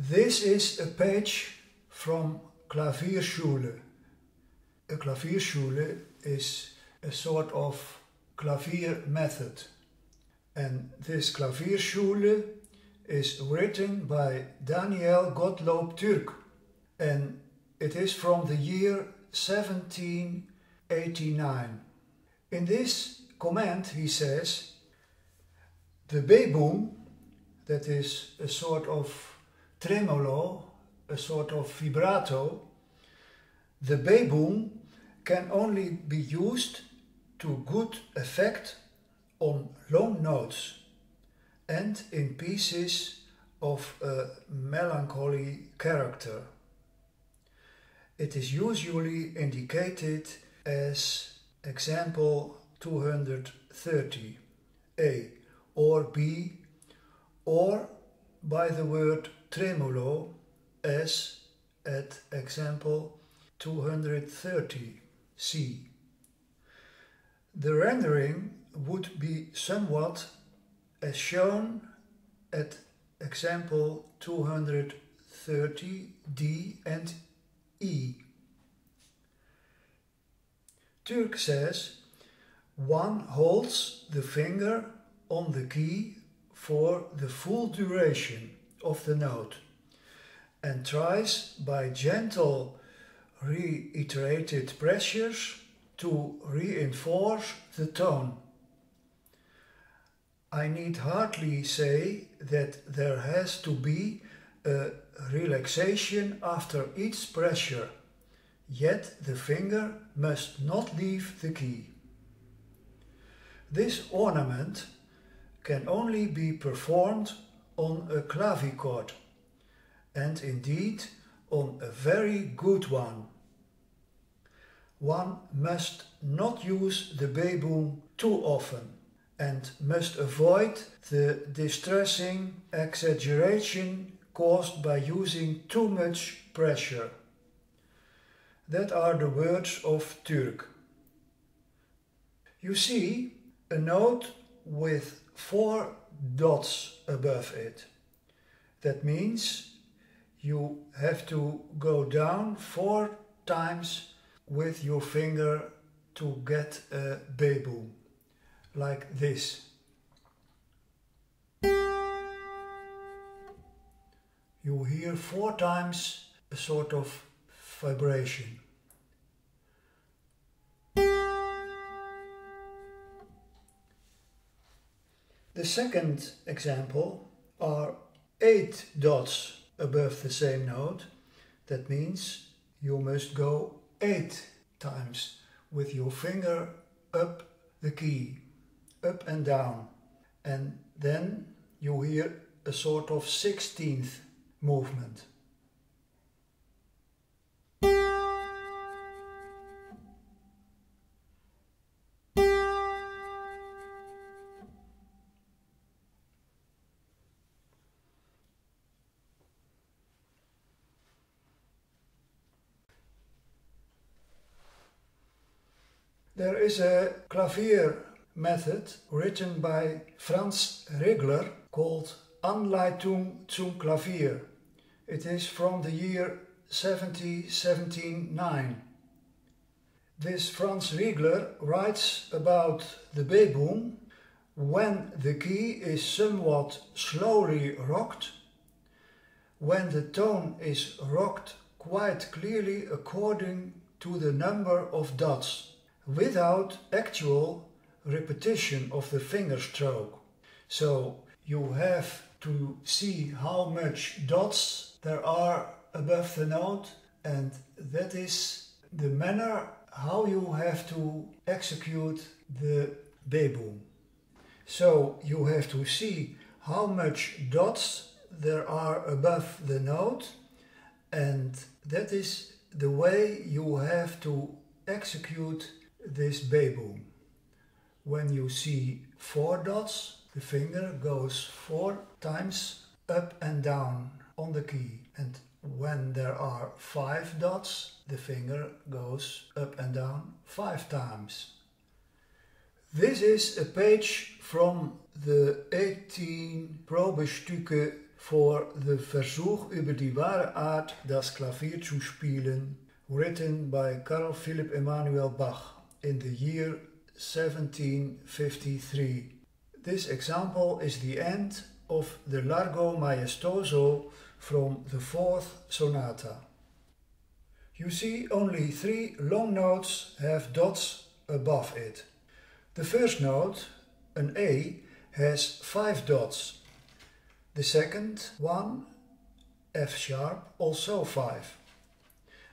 This is a page from Klavierschule. A Klavierschule is a sort of clavier method. And this Klavierschule is written by Daniel Gottlob Türk. And it is from the year 1789. In this comment he says, the Bebung, that is a sort of tremolo, a sort of vibrato, the Bebung can only be used to good effect on long notes and in pieces of a melancholy character. It is usually indicated as example 230 A or B or by the word tremolo as at example 230 C. The rendering would be somewhat as shown at example 230 D and E. Türk says one holds the finger on the key for the full duration of the note and tries by gentle reiterated pressures to reinforce the tone. I need hardly say that there has to be a relaxation after each pressure, yet the finger must not leave the key. This ornament can only be performed on a clavichord, and indeed on a very good one. One must not use the Bebung too often and must avoid the distressing exaggeration caused by using too much pressure. That are the words of Türk. You see a note with four dots above it. That means you have to go down four times with your finger to get a Bebung, like this. You hear four times a sort of vibration. The second example are eight dots above the same note. That means you must go eight times with your finger up the key, up and down. And then you hear a sort of 16th movement. There is a clavier method written by Franz Rigler called Anleitung zum Klavier. It is from the year 1779. This Franz Rigler writes about the Bebung when the key is somewhat slowly rocked, when the tone is rocked quite clearly according to the number of dots without actual repetition of the finger stroke. So you have to see how much dots there are above the note and that is the manner how you have to execute the Bebung. So you have to see how much dots there are above the note and that is the way you have to execute this Bebung. When you see four dots, the finger goes four times up and down on the key. And when there are five dots, the finger goes up and down five times. This is a page from the 18 Probestücke for the Versuch über die wahre Art, das Klavier zu spielen, written by Carl Philipp Emanuel Bach in the year 1753. This example is the end of the Largo Maestoso from the fourth sonata. You see only three long notes have dots above it. The first note, an A, has five dots. The second one, F sharp, also five.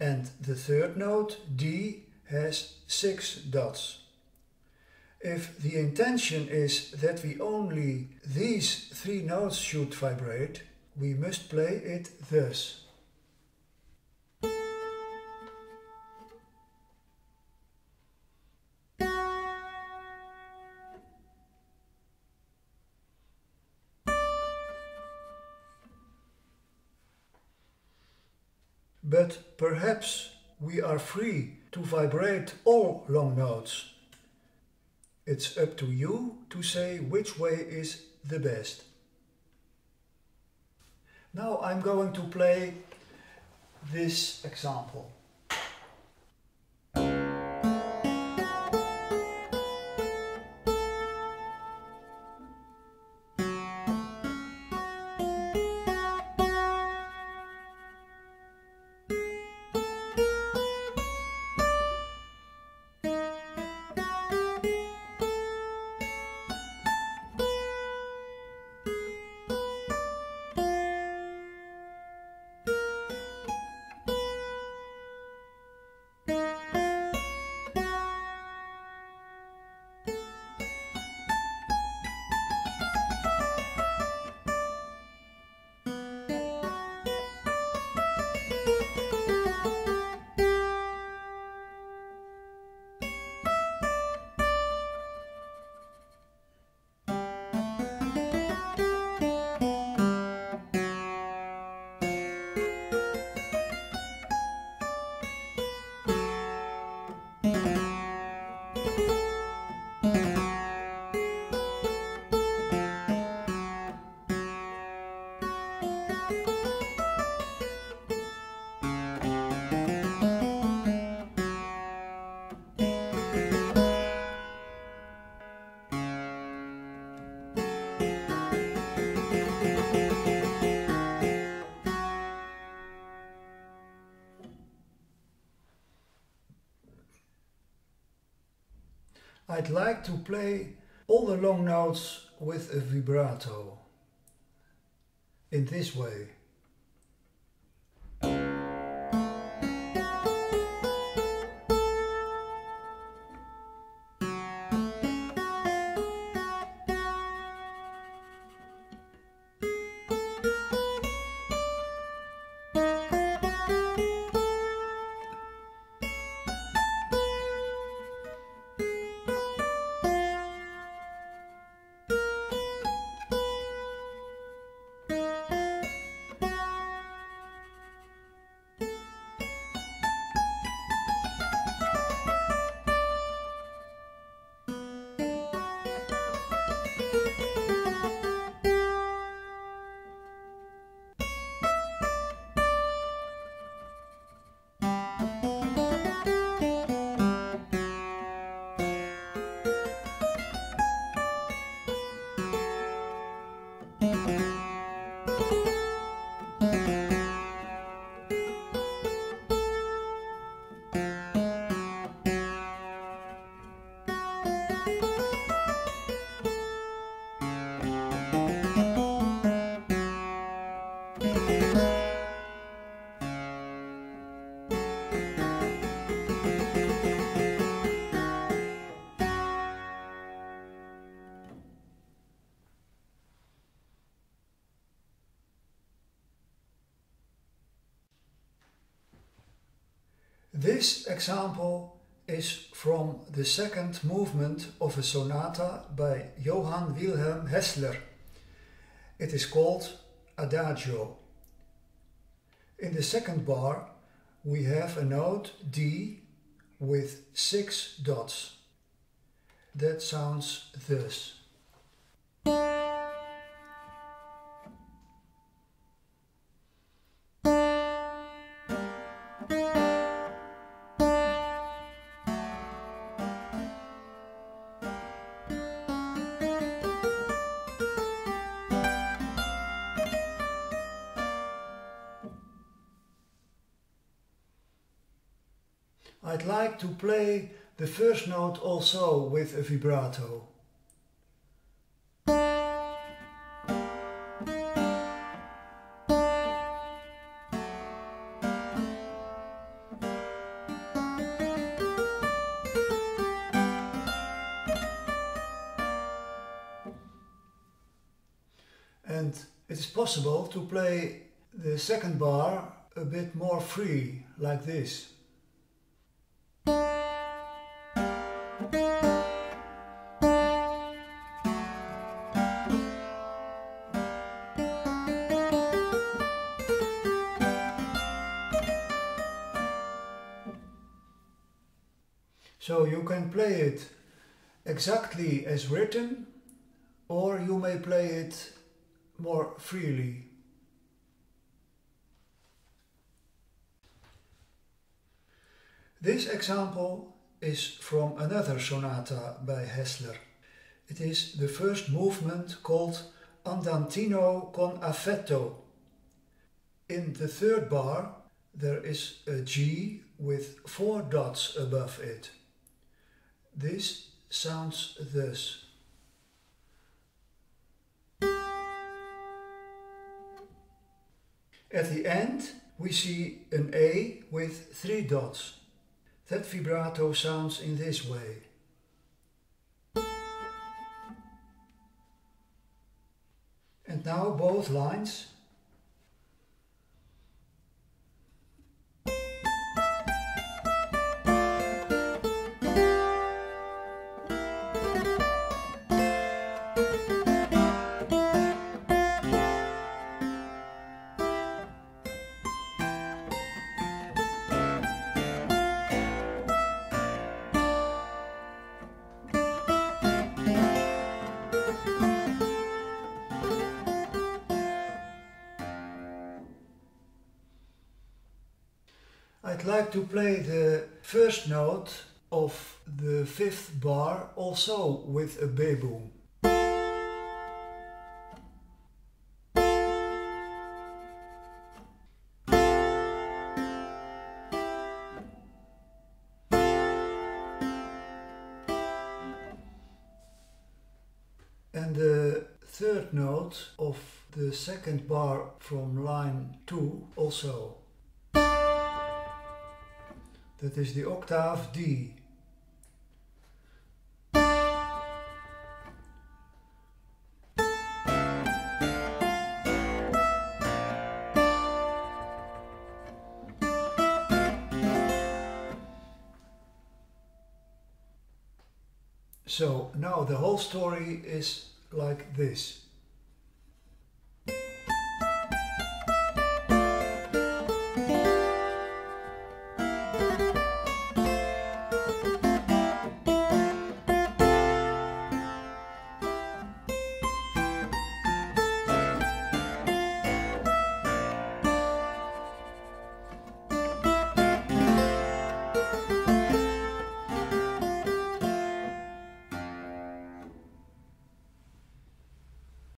And the third note, D, has six dots. If the intention is that we only these three notes should vibrate, we must play it thus. But perhaps we are free to vibrate all long notes. It's up to you to say which way is the best. Now I'm going to play this example. I'd like to play all the long notes with a vibrato in this way. This example is from the second movement of a sonata by Johann Wilhelm Hässler. It is called Adagio. In the second bar we have a note D with six dots. That sounds thus. I'd like to play the first note also with a vibrato. And it is possible to play the second bar a bit more free, like this. So you can play it exactly as written or you may play it more freely. This example is from another sonata by Hässler. It is the first movement called Andantino con affetto. In the third bar there is a G with four dots above it. This sounds thus. At the end we see an A with three dots. That vibrato sounds in this way. And now both lines I'd like to play the first note of the fifth bar also with a Bebung. And the third note of the second bar from line 2 also. Dat is the octave D. So now the whole story is like this.